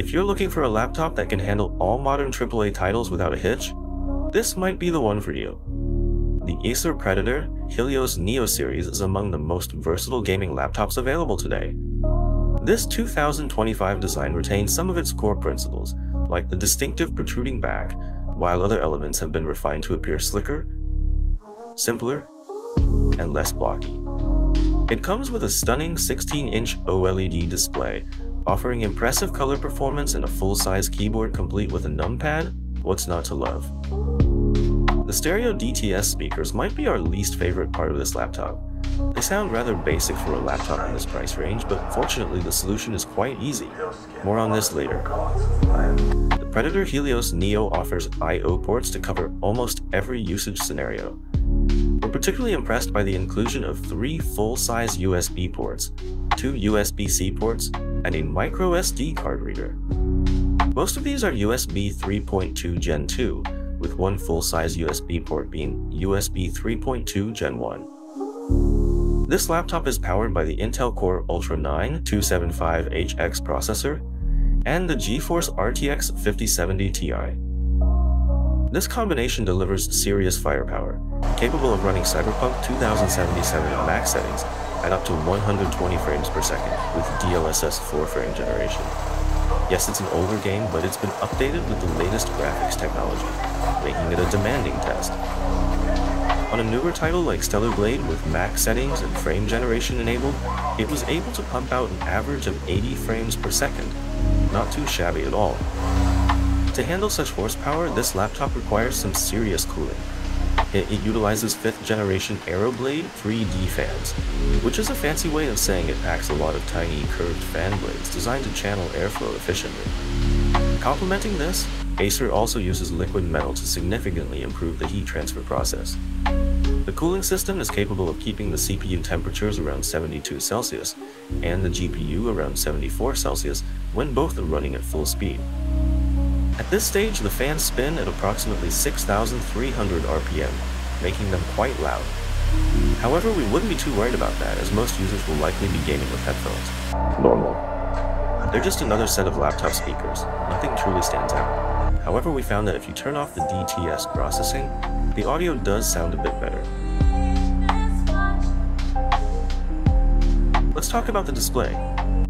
If you're looking for a laptop that can handle all modern AAA titles without a hitch, this might be the one for you. The Acer Predator Helios Neo series is among the most versatile gaming laptops available today. This 2025 design retains some of its core principles, like the distinctive protruding back, while other elements have been refined to appear slicker, simpler, and less blocky. It comes with a stunning 16-inch OLED display, offering impressive color performance and a full-size keyboard complete with a numpad, what's not to love? The stereo DTS speakers might be our least favorite part of this laptop. They sound rather basic for a laptop in this price range, but fortunately the solution is quite easy. More on this later. The Predator Helios Neo offers I.O. ports to cover almost every usage scenario. Particularly impressed by the inclusion of three full-size USB ports, two USB-C ports, and a micro SD card reader. Most of these are USB 3.2 Gen 2, with one full-size USB port being USB 3.2 Gen 1. This laptop is powered by the Intel Core Ultra 9 275HX processor and the GeForce RTX 5070 Ti. This combination delivers serious firepower, capable of running Cyberpunk 2077 max settings at up to 120 frames per second with DLSS 4 frame generation. Yes, it's an older game, but it's been updated with the latest graphics technology, making it a demanding test. On a newer title like Stellar Blade with max settings and frame generation enabled, it was able to pump out an average of 80 frames per second. Not too shabby at all. To handle such horsepower, this laptop requires some serious cooling. It, it, utilizes 5th generation Aeroblade 3D fans, which is a fancy way of saying it packs a lot of tiny curved fan blades designed to channel airflow efficiently. Complementing this, Acer also uses liquid metal to significantly improve the heat transfer process. The cooling system is capable of keeping the CPU temperatures around 72 Celsius and the GPU around 74 Celsius when both are running at full speed. At this stage, the fans spin at approximately 6,300 RPM, making them quite loud. However, we wouldn't be too worried about that, as most users will likely be gaming with headphones. Normal. They're just another set of laptop speakers. Nothing truly stands out. However, we found that if you turn off the DTS processing, the audio does sound a bit better. Let's talk about the display.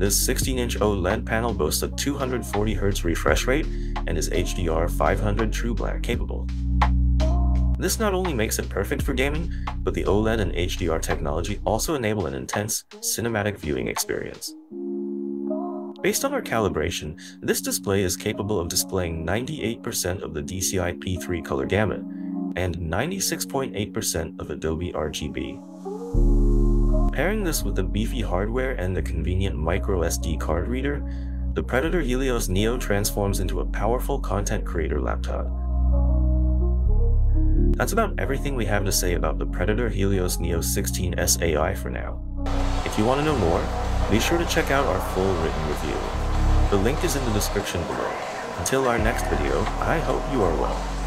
This 16-inch OLED panel boasts a 240Hz refresh rate and is HDR 500 True Black capable. This not only makes it perfect for gaming, but the OLED and HDR technology also enable an intense, cinematic viewing experience. Based on our calibration, this display is capable of displaying 98% of the DCI P3 color gamut and 96.8% of Adobe RGB. Pairing this with the beefy hardware and the convenient microSD card reader, the Predator Helios Neo transforms into a powerful content creator laptop. That's about everything we have to say about the Predator Helios Neo 16S AI for now. If you want to know more, be sure to check out our full written review. The link is in the description below. Until our next video, I hope you are well.